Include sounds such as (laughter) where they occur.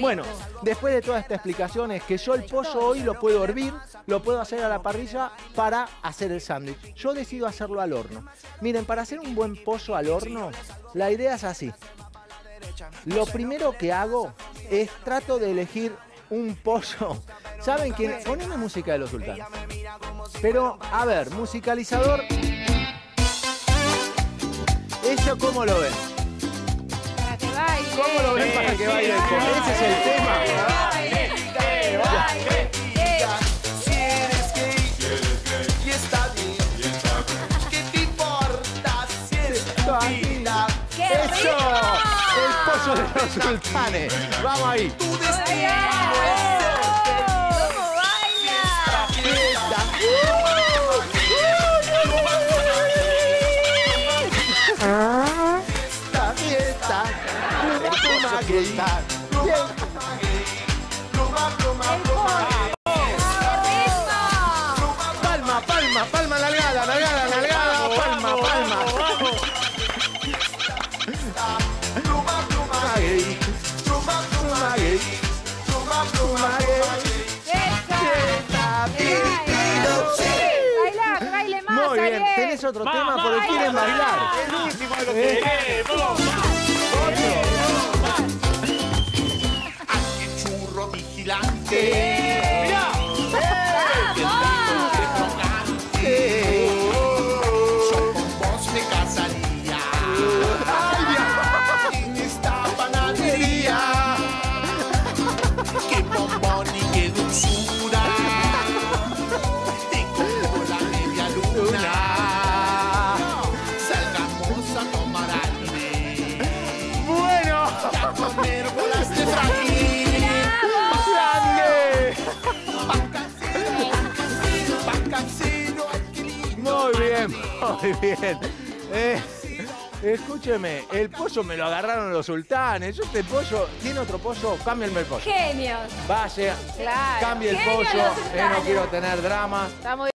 Bueno, después de toda esta explicación es que yo el pollo hoy lo puedo hervir, lo puedo hacer a la parrilla para hacer el sándwich. Yo decido hacerlo al horno. Miren, para hacer un buen pollo al horno, la idea es así. Lo primero que hago es trato de elegir un pollo. (laughs) ¿Saben quién? Poneme música de los sultanes. Pero, a ver, musicalizador. ¿Eso cómo lo ven? ¿Cómo lo que baile el pollo? Ese es el tema. Si eres gay y está bien, ¿qué te importa si es vida? ¡Qué ¡Eso! rico! El pollo de los sultanes. Vamos ahí. Pluma gay. Pluma, pluma, pluma. Palma, palma, palma, nalgada, nalgada, nalgada, palma, palma. Pluma, pluma, Pluma gay. pluma, Pluma gay. pluma, pluma, Fiesta, Baila, que baile más, Muy bien, Ariel. tenés otro tema por el quieren bailar. Qué Muy bien, muy bien. Eh, escúcheme, el pollo me lo agarraron los sultanes. Yo este pollo, ¿tiene otro pollo? Cámbienme el pollo. Genios. Vaya, Claro. cambie el Genios pollo. los eh, no sultanes. quiero tener drama. Está muy